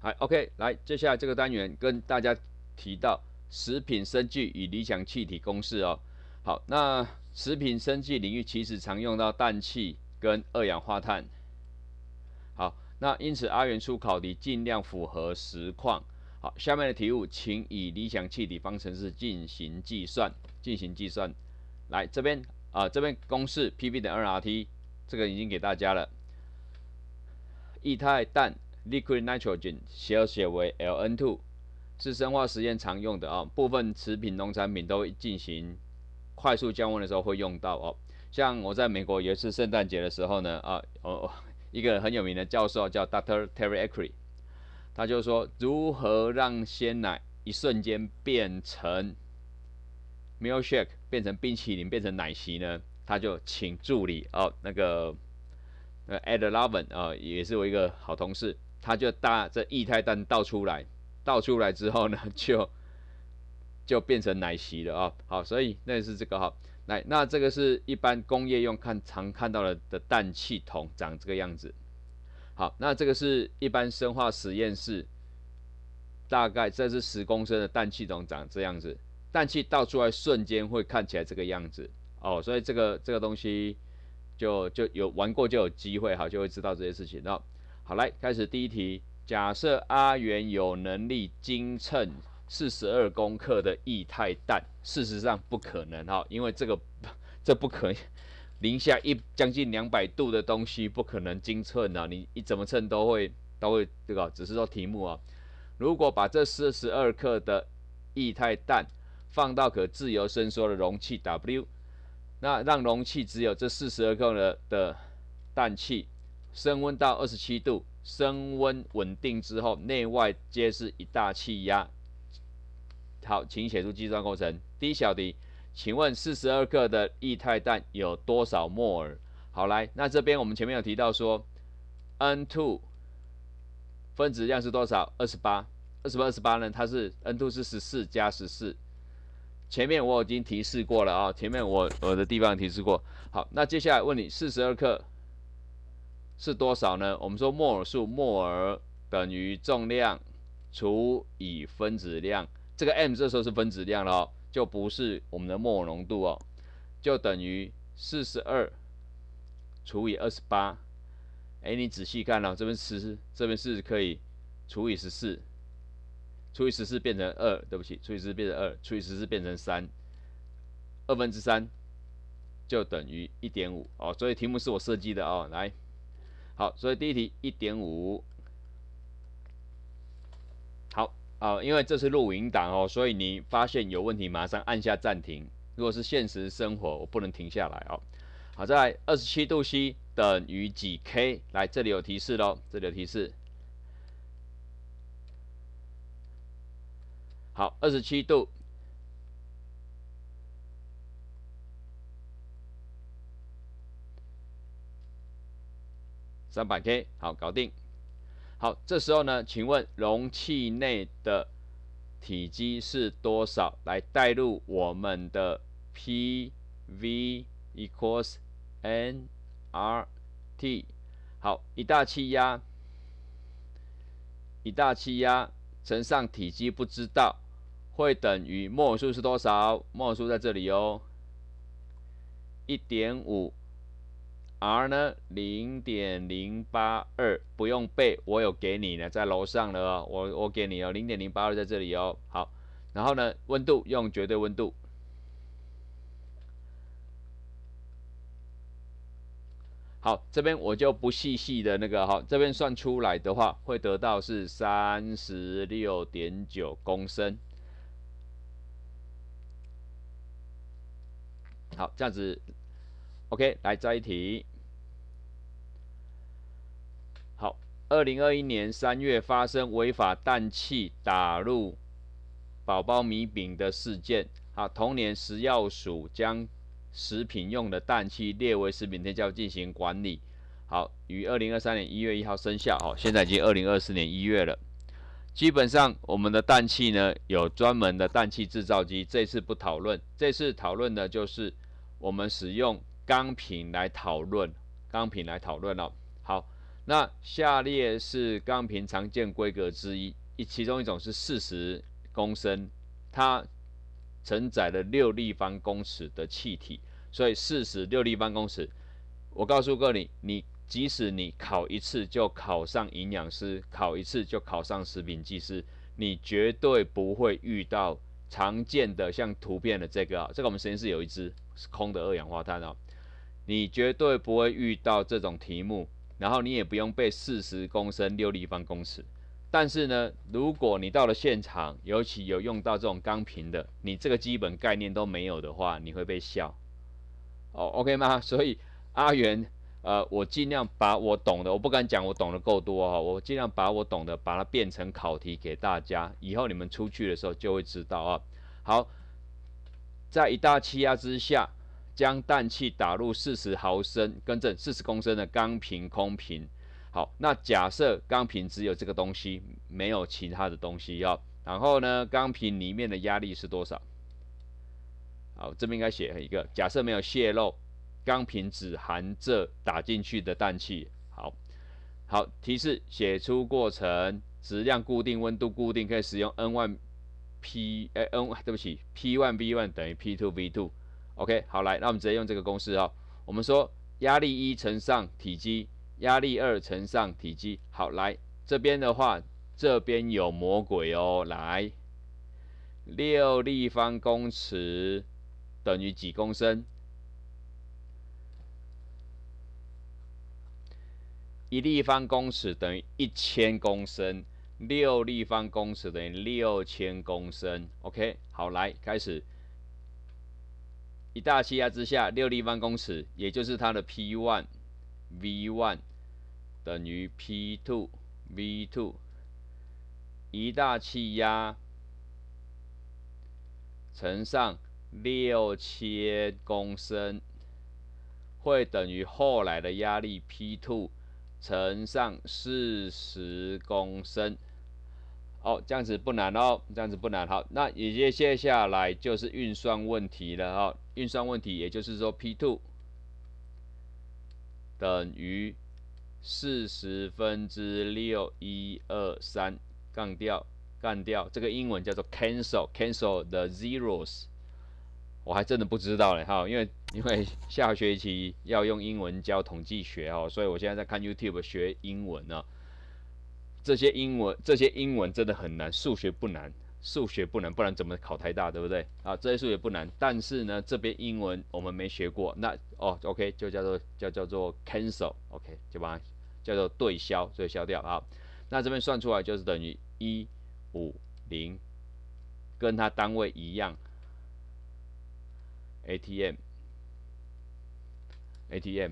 好，OK，来，接下来这个单元跟大家提到食品生计与理想气体公式哦。好，那食品生计领域其实常用到氮气跟二氧化碳。好，那因此阿元素考题尽量符合实况。好，下面的题目，请以理想气体方程式进行计算，进行计算。来这边啊，这边公式 P_V 等于 R T，这个已经给大家了。液态氮 （liquid nitrogen） 小写为 Ln2，是生化实验常用的啊。部分食品农产品都进行快速降温的时候会用到哦。像我在美国有一次圣诞节的时候呢，啊，哦，一个很有名的教授叫 Dr. Terry a c r y 他就说如何让鲜奶一瞬间变成 milkshake，变成冰淇淋，变成奶昔呢？他就请助理哦，那个呃 Ed Loven 啊，也是我一个好同事，他就把这液态氮倒出来，倒出来之后呢，就就变成奶昔了啊。好，所以那是这个哈，来，那这个是一般工业用看常看到的的氮气筒，长这个样子。好，那这个是一般生化实验室，大概这是十公升的氮气筒长这样子，氮气倒出来瞬间会看起来这个样子哦，所以这个这个东西就就有玩过就有机会哈，就会知道这些事情那。好，来开始第一题，假设阿元有能力精称四十二公克的液态氮，事实上不可能哈，因为这个这不可能。零下一将近两百度的东西不可能精称啊！你你怎么称都会都会这个，只是说题目啊。如果把这四十二克的液态氮放到可自由伸缩的容器 W，那让容器只有这四十二克的的氮气升温到二十七度，升温稳定之后，内外皆是一大气压。好，请写出计算过程。第一小题。请问四十二克的液态氮有多少摩尔？好，来，那这边我们前面有提到说，N2 分子量是多少？二十八，二十八，二十八呢？它是 N2 是十四加十四。前面我已经提示过了啊，前面我我的地方提示过。好，那接下来问你，四十二克是多少呢？我们说摩尔数，摩尔等于重量除以分子量，这个 m 这时候是分子量了。就不是我们的摩尔浓度哦，就等于四十二除以二十八。哎，你仔细看哦，这边十，这边是可以除以十四，除以十四变成二，对不起，除以十四变成二，除以十四变成三，二分之三就等于一点五哦。所以题目是我设计的哦，来，好，所以第一题一点五。好啊，因为这是录影档哦，所以你发现有问题，马上按下暂停。如果是现实生活，我不能停下来哦。好，在二十七度 C 等于几 K？来，这里有提示喽，这里有提示。好，二十七度，三百 K，好，搞定。好，这时候呢，请问容器内的体积是多少？来带入我们的 P V equals N R T。好，一大气压，一大气压乘上体积不知道，会等于摩尔数是多少？摩尔数在这里哦，一点五。R 呢，零点零八二，不用背，我有给你呢，在楼上了哦，我我给你哦，零点零八二在这里哦，好，然后呢，温度用绝对温度，好，这边我就不细细的那个哈，这边算出来的话，会得到是三十六点九公升，好，这样子。OK，来再一题。好，二零二一年三月发生违法氮气打入宝宝米饼的事件。好，同年食药署将食品用的氮气列为食品添加进行管理。好，于二零二三年一月一号生效。哦，现在已经二零二四年一月了。基本上，我们的氮气呢有专门的氮气制造机，这次不讨论。这次讨论的就是我们使用。钢瓶来讨论，钢瓶来讨论哦。好，那下列是钢瓶常见规格之一，一其中一种是四十公升，它承载了六立方公尺的气体，所以四十六立方公尺。我告诉过你，你即使你考一次就考上营养师，考一次就考上食品技师，你绝对不会遇到常见的像图片的这个啊，这个我们实验室有一支是空的二氧化碳啊，你绝对不会遇到这种题目，然后你也不用背四十公升六立方公尺。但是呢，如果你到了现场，尤其有用到这种钢瓶的，你这个基本概念都没有的话，你会被笑。哦，OK 吗？所以阿元，呃，我尽量把我懂的，我不敢讲我懂得够多哈，我尽量把我懂的，把它变成考题给大家，以后你们出去的时候就会知道啊。好，在一大气压之下，将氮气打入四十毫升，更正四十公升的钢瓶空瓶。好，那假设钢瓶只有这个东西，没有其他的东西要，然后呢，钢瓶里面的压力是多少？好，这边应该写一个，假设没有泄漏，钢瓶只含这打进去的氮气。好，好，提示写出过程，质量固定，温度固定，可以使用 N 万 P 哎 N 对不起 P one V one 等于 P two V two。OK，好来，那我们直接用这个公式哦，我们说压力一乘上体积。压力二乘上体积，好，来这边的话，这边有魔鬼哦，来，六立方公尺等于几公升？一立方公尺等于一千公升，六立方公尺等于六千公升。OK，好，来开始，一大气压之下，六立方公尺，也就是它的 P one。V one 等于 P two V two 一大气压乘上六千公升，会等于后来的压力 P two 乘上四十公升。哦，这样子不难哦，这样子不难。好，那也接接下来就是运算问题了哈。运算问题，也就是说 P2。等于四十分之六一二三杠掉干掉，这个英文叫做 cancel cancel the zeros，我还真的不知道嘞哈，因为因为下学期要用英文教统计学哦，所以我现在在看 YouTube 学英文呢。这些英文这些英文真的很难，数学不难。数学不难，不然怎么考台大，对不对？啊，这些数学不难，但是呢，这边英文我们没学过，那哦，OK，就叫做叫叫做 cancel，OK，就把它叫做对消，所以消掉啊。那这边算出来就是等于一五零，跟它单位一样，ATM，ATM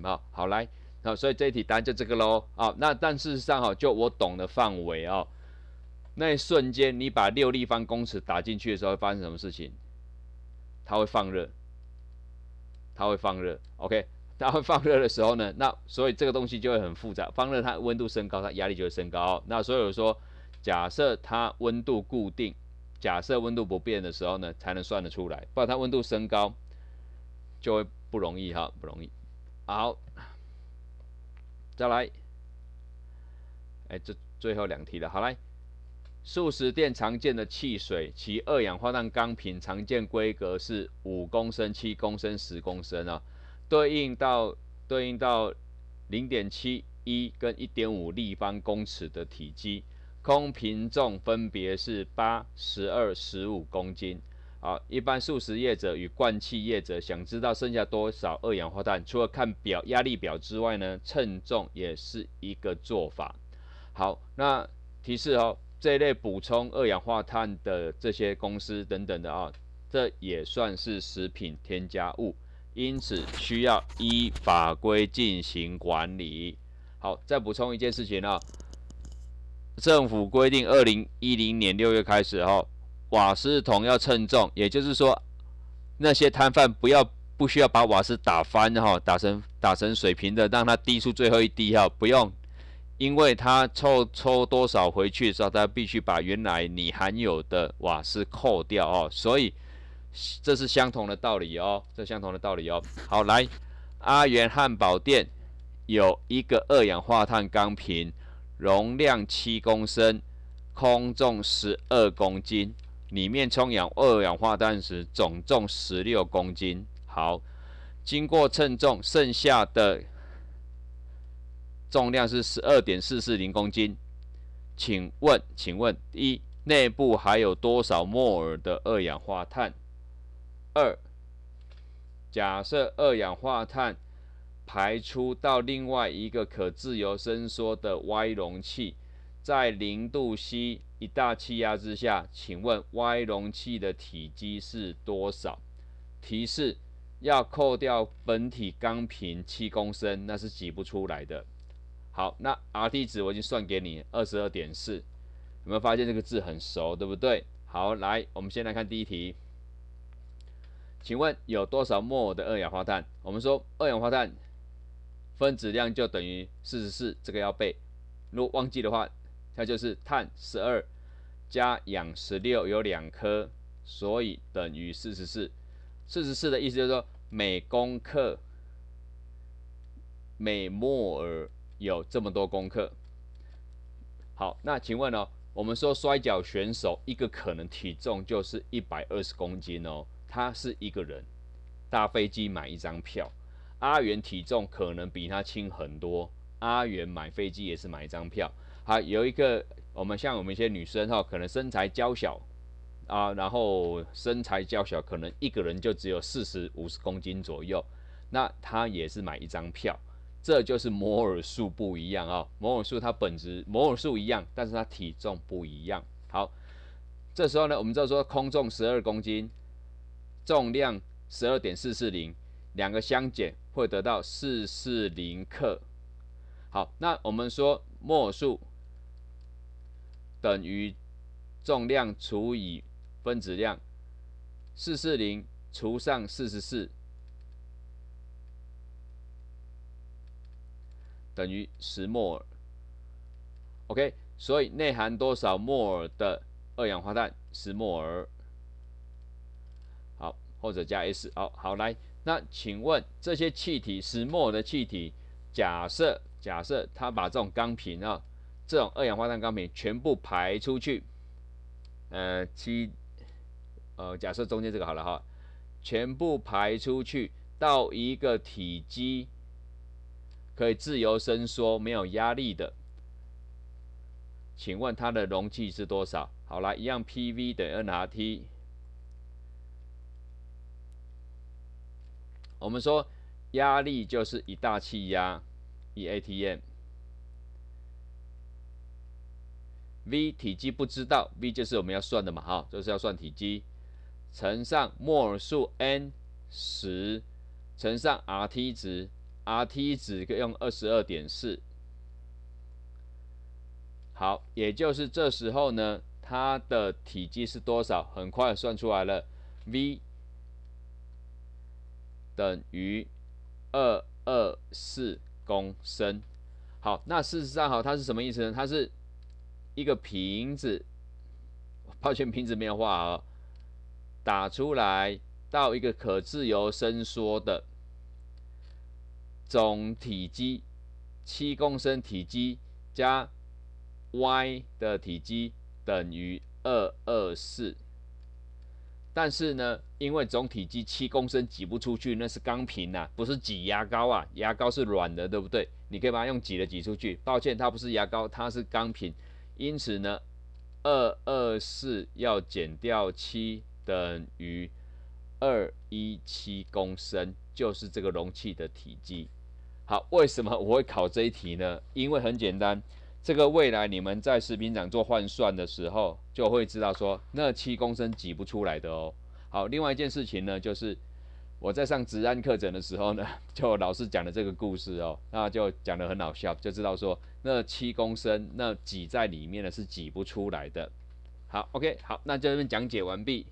啊，好来，那所以这一题答案就这个喽啊。那但事实上哈，就我懂的范围啊。那一瞬间，你把六立方公尺打进去的时候，会发生什么事情？它会放热，它会放热。OK，它会放热的时候呢，那所以这个东西就会很复杂。放热，它温度升高，它压力就会升高。那所以说，假设它温度固定，假设温度不变的时候呢，才能算得出来。不然它温度升高，就会不容易哈，不容易。好，再来，哎，这最后两题了，好来。素食店常见的汽水，其二氧化碳钢瓶常见规格是五公升、七公升、十公升啊，对应到对应到零点七一跟一点五立方公尺的体积，空瓶重分别是八、十二、十五公斤。啊，一般素食业者与灌气业者想知道剩下多少二氧化碳，除了看表压力表之外呢，称重也是一个做法。好，那提示哦。这一类补充二氧化碳的这些公司等等的啊，这也算是食品添加物，因此需要依法规进行管理。好，再补充一件事情啊，政府规定二零一零年六月开始哈，瓦斯桶要称重，也就是说那些摊贩不要不需要把瓦斯打翻哈，打成打成水平的，让它滴出最后一滴哈，不用。因为它抽抽多少回去的时候，它必须把原来你含有的瓦斯扣掉哦，所以这是相同的道理哦，这相同的道理哦。好，来阿元汉堡店有一个二氧化碳钢瓶，容量七公升，空重十二公斤，里面充氧二氧化碳时总重十六公斤。好，经过称重，剩下的重量是十二点四四零公斤。请问，请问一内部还有多少摩尔的二氧化碳？二，假设二氧化碳排出到另外一个可自由伸缩的 Y 容器，在零度 C 一大气压之下，请问 Y 容器的体积是多少？提示：要扣掉本体钢瓶七公升，那是挤不出来的。好，那 R T 值我已经算给你二十二点四，有没有发现这个字很熟，对不对？好，来，我们先来看第一题，请问有多少摩尔的二氧化碳？我们说二氧化碳分子量就等于四十四，这个要背。如果忘记的话，它就是碳十二加氧十六有两颗，所以等于四十四。四十四的意思就是说每公克每摩尔。有这么多功课，好，那请问哦，我们说摔跤选手一个可能体重就是一百二十公斤哦，他是一个人搭飞机买一张票，阿元体重可能比他轻很多，阿元买飞机也是买一张票，好，有一个我们像我们一些女生哈，可能身材娇小啊，然后身材娇小，可能一个人就只有四十五十公斤左右，那他也是买一张票。这就是摩尔数不一样啊，摩尔数它本质摩尔数一样，但是它体重不一样。好，这时候呢，我们就说空重十二公斤，重量十二点四四零，两个相减会得到四四零克。好，那我们说摩尔数等于重量除以分子量，四四零除上四十四。等于十摩尔，OK，所以内含多少摩尔的二氧化碳？十摩尔，好，或者加 S，好好来。那请问这些气体十摩尔的气体，假设假设它把这种钢瓶啊，这种二氧化碳钢瓶全部排出去，呃，七，呃，假设中间这个好了哈，全部排出去到一个体积。可以自由伸缩，没有压力的。请问它的容器是多少？好了，一样，PV 等于 nRT。我们说压力就是一大气压，一 atm。V 体积不知道，V 就是我们要算的嘛，哈，就是要算体积，乘上摩尔数 n 十，乘上 RT 值。R T 值用二十二点四，好，也就是这时候呢，它的体积是多少？很快算出来了，V 等于二二四公升。好，那事实上，好，它是什么意思呢？它是一个瓶子，抱歉，瓶子没有画啊，打出来到一个可自由伸缩的。总体积七公升体积加 y 的体积等于二二四，但是呢，因为总体积七公升挤不出去，那是钢瓶呐，不是挤牙膏啊，牙膏是软的，对不对？你可以把它用挤的挤出去。抱歉，它不是牙膏，它是钢瓶，因此呢，二二四要减掉七等于二一七公升，就是这个容器的体积。好，为什么我会考这一题呢？因为很简单，这个未来你们在食品厂做换算的时候，就会知道说那七公升挤不出来的哦。好，另外一件事情呢，就是我在上职安课程的时候呢，就老师讲的这个故事哦，那就讲得很好笑，就知道说那七公升那挤在里面呢是挤不出来的。好，OK，好，那这边讲解完毕。